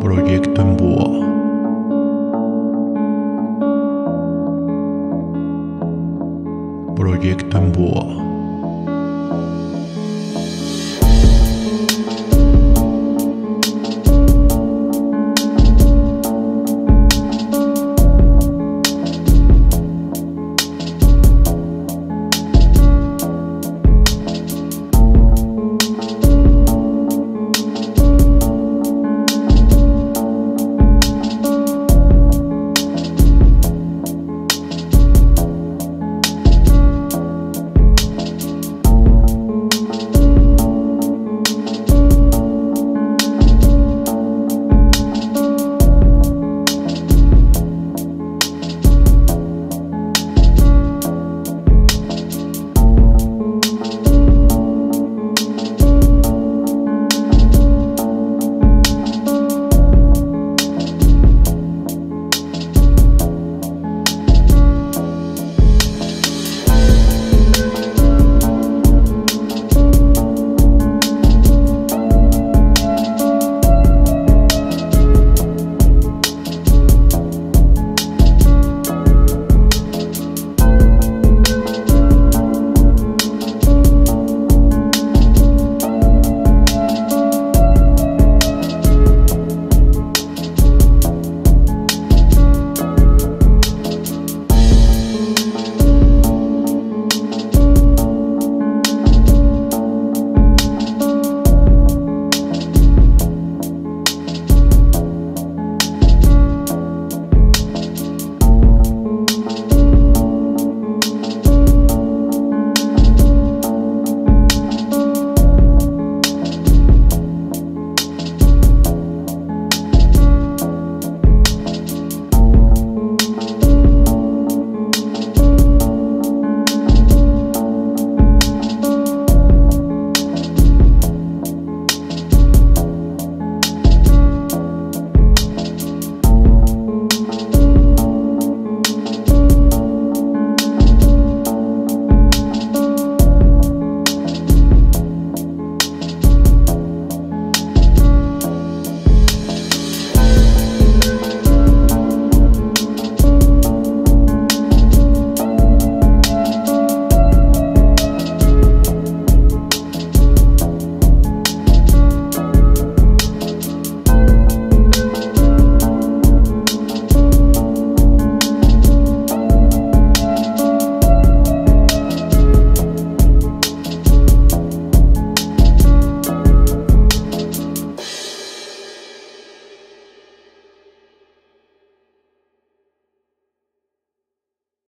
Proyecto en Boa. Proyecto en Boa.